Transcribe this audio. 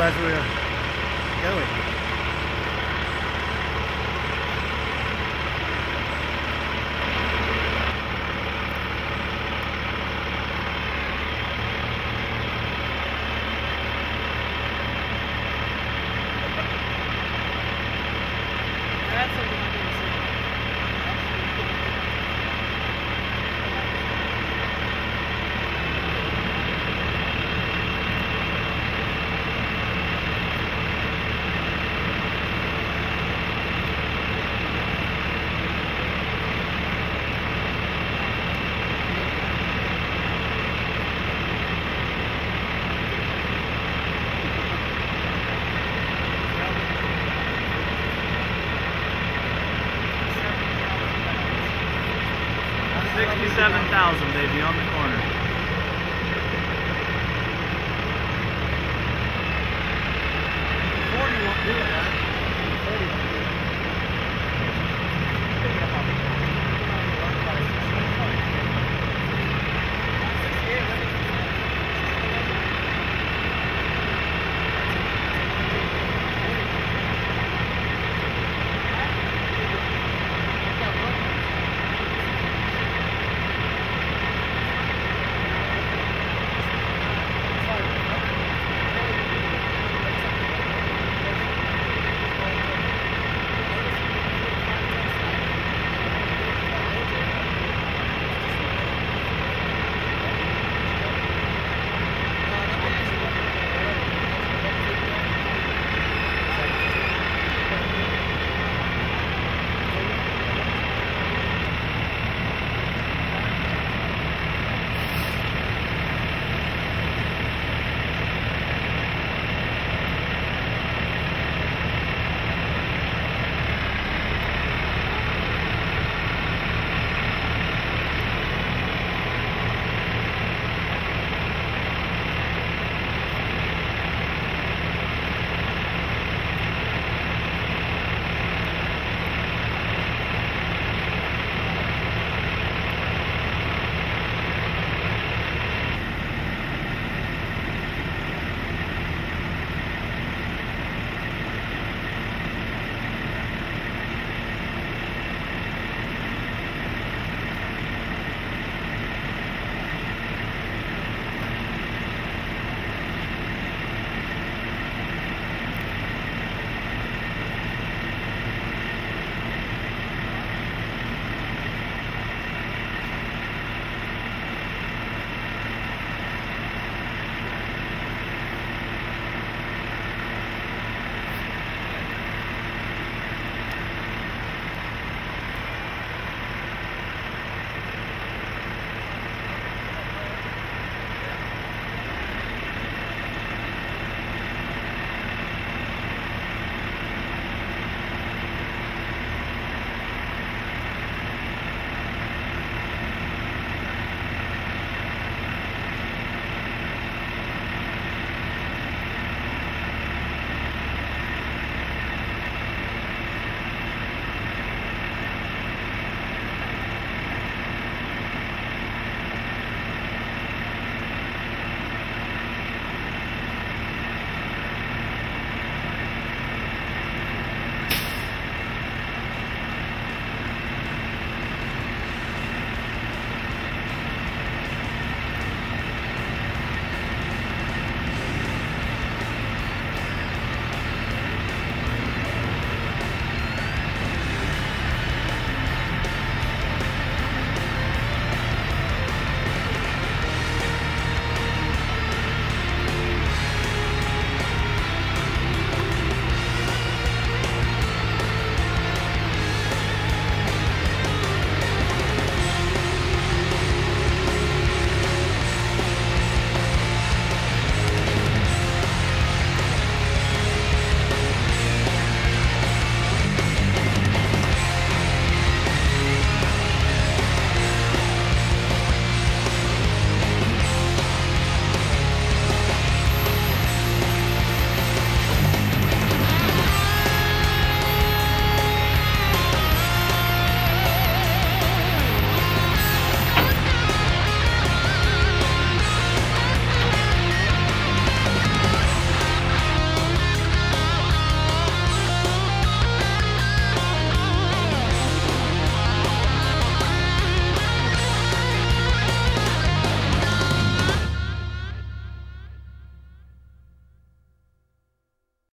level you're going. Thousand, baby, on the corner. Forty won't do it?